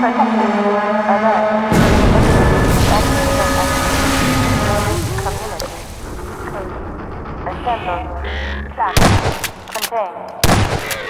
Protection. Alert. Community.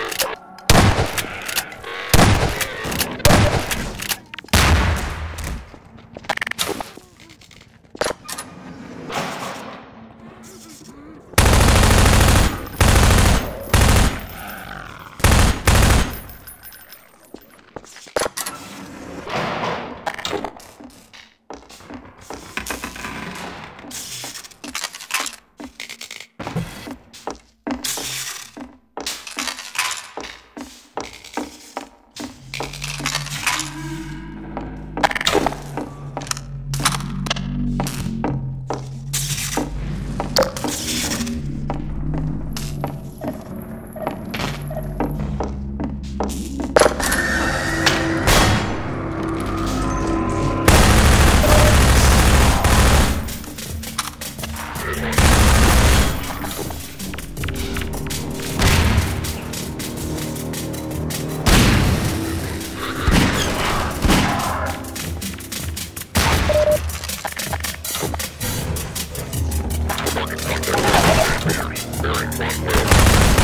Code. Assemble. Plan.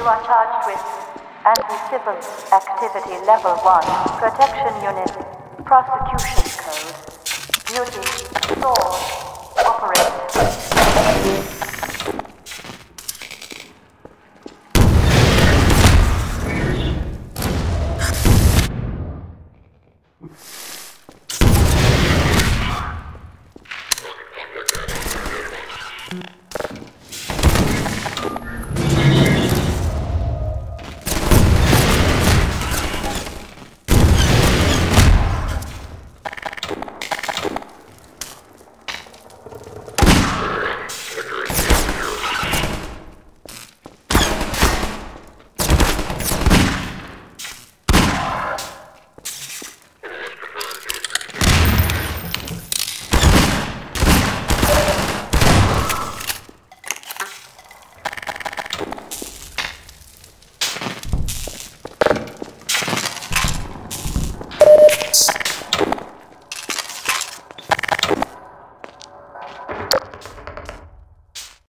You are charged with anti-civil activity level 1, protection unit, prosecution code, duty, sword,